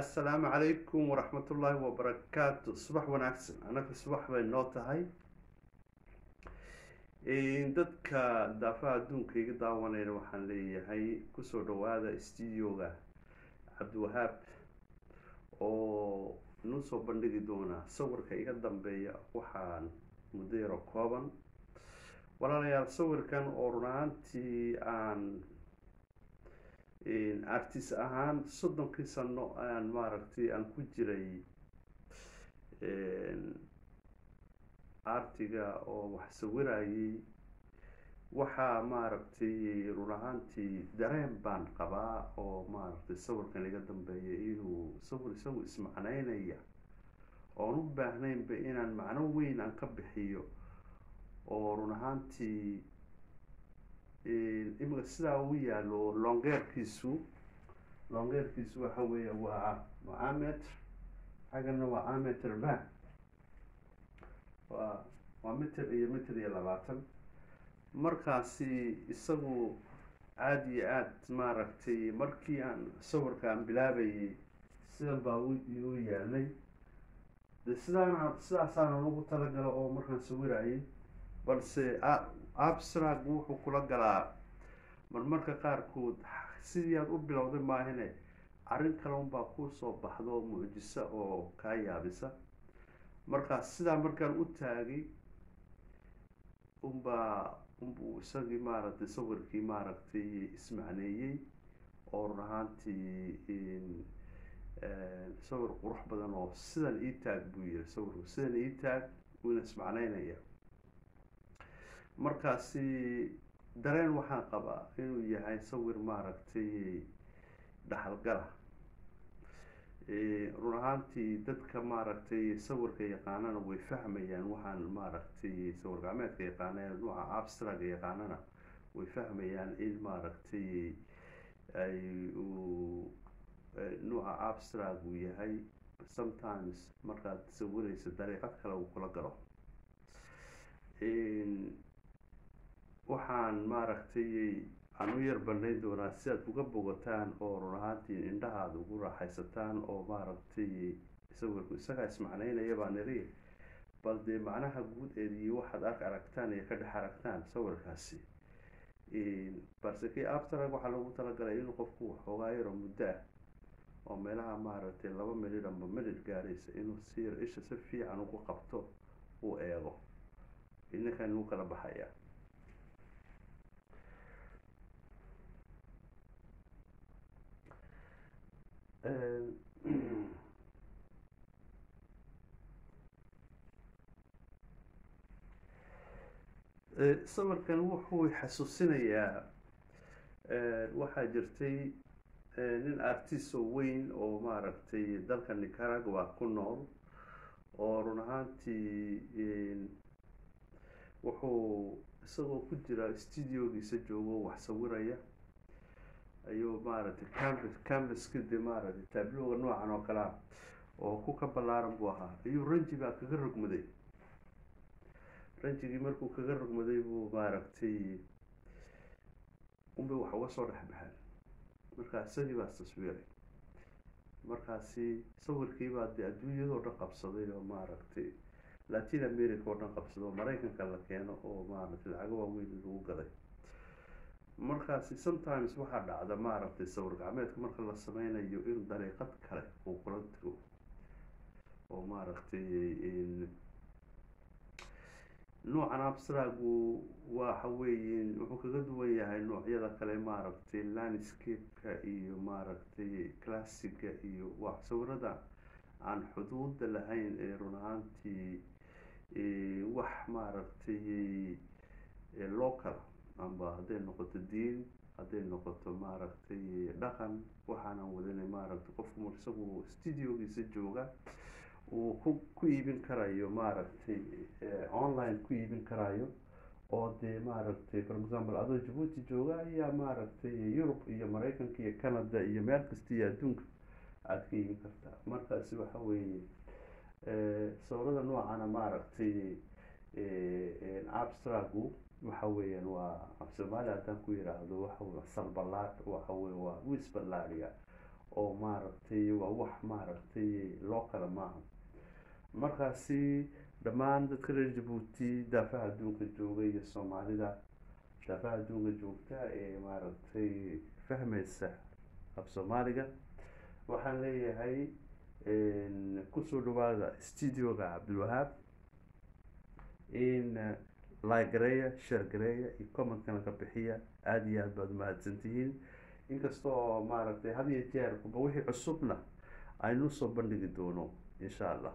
assalaamu calaykum waraxmatullaahi wabarakaatu subax wanaagsan. Anaga subax bay noo tahay. Dadka daafaha adduunka iga daawanayna waxaan leeyahay ku soo dhawaada studioga cabdiwahaab oo noo soo bandhigi doona sawirka iga dambeeya waxaan muddo yaro kooban. Walaalayaal sawirkan oo run ahaantii aan artis ahaan soddonkii sano aan maaragtay aan ku jiray artiga oo wax sawirayay. Waxaa maaragtay run ahaantii dareen baan qabaa oo maaragtay sawirkan iga dambeeya inuu sawir isagu ismacneynaya oon u baahnaynba inaan macno weyn aan ka bixiyo oo run ahaantii imika sidaa uu yaalo longeerkiisu longeerkiisu waxa weeye waa ameter xaggana waa ameter ba waa waa meter iyo meter iyo labaatan. Markaasi isagu aada iyo aada maaragtay markii aan sawirka aan bilaabayay sidan baa u yaalay de sidaana sidaasaana ugu talagalo oo markaan sawirayay balse abstract wuxuu kula galaa marmarka qaarkood sidii aad u bilowday maahine arrin kale unbaa ku soo baxdo mucjiso oo kaa yaabisa. Markaas sidaa markaan u taagay unbaa unbuu isagii maaragtay sawirkii maaragtay ismacneeyey oo run ahaantii sawir qurux badan oo sidan ii taag buu yiri sawirku sidan ii taag wuuna ismacneynaya markaasi dareen waxaan qabaa inuu yahay sawir maaragtay dhaxalgala. Run ahaantii dadka maaragtay sawirka yaqaanana way fahmayaan waxaan maaragtay sawir gacmeedka yaqaaneen nuuca abstraga yaqaanana way fahmayaan in maaragtay ay uu nuuca abstrag uu yahay sometimes markaad sawiraysa dariiqad kale uu kula galo waxaan maaragtay aan u yar bandhayn doonaa si aad uga bogataan oo run ahaantii indhahaada ugu raaxaysataan oo maaragtay sawirku isagaa ismacneynaya baan iri bal dee macnaha guud eediyo waxaad ark aragtaan iyo ka dhex aragtaan sawirkaasi balse kii abstrag waxaa loogu talagalay inuu qofku waxoogaa yaro muddo ah oo meelaha maaragtay laba milir amba milir gaaraysa inuu si yar isha si fiican ugu qabto uu eego. Ininkan inuu kala baxaya sawirkan wuxuu xasuusinayaa waxaa jirtay nin artist oo weyn oo maaragtay dalka nicaragua ku nool oo run ahaantii wuxuu isagoo ku jira studiogiisa joogo wax sawiraya. Ayuu maaragtay canvas canvaska de maaragtay taabloga noocan oo kalea oo ku ka ballaaran buu ahaa. Ayuu ranji baa kaga rogmaday ranjigii markuu kaga rogmaday buu maaragtay unbay wax uga soo dhex baxeen. Markaa isagii baa taswiiray. Markaasi sawirkii baa dee adduunyadoo dhan qabsaday oo maaragtay latin america oo dhan qabsaday oo maraykanka la keeno oo maaragtay lacago waaweyn lagu gaday. Markaasi sometimes waxaa dhacda maaragtay sawir gacmeedka marka la sameynayo in dariiqad kale uu kula tago. Oo maaragtay noocan abstragu waxa weeye wuxuu kaga duwan yahay noocyada kale maaragtay landscape-ka iyo maaragtay classiga iyo waa sawirada aan xuduuda lahayn ee run ahaantii wax maaragtay local amba hadday noqoto diin hadday noqoto maaragtay dhaqan waxaanan wadanay maaragtay qofku isagu studiogiisa jooga uu ku ku iibin karayo maaragtay online ku iibin karayo oo dee maaragtay for example adoo jabuuti jooga ayaa maaragtay yurub iyo maraykanka iyo canada iyo meel kasta iyo adduunka aada ka iibin kartaa markaasi waxa weeye sawirada noocana maaragtay abstragu waxa weeyaan waa af haddaan ku yiraahdo waxa salbalaad waxa weye waa wiis ballaariga oo maaragtay waa wax maaragtay loo kala maaha. Markaasi dhammaan dadka reer jabuuti daafaha adduunka jooga iyo soomaalida daafaha adduunka joogta ee maaragtay fahmaysa af soomaaliga waxaan leeyahay ku soo dhawaada studioga cabdilwahaab in like-gareeya share gareeya iyo commentkana ka bixiya. Aada iyo aad baad umahadsantihiin inkasta oo maaragtay had iyo jeer kuba wixii cusubna aynu soo bandhigi doono insha allah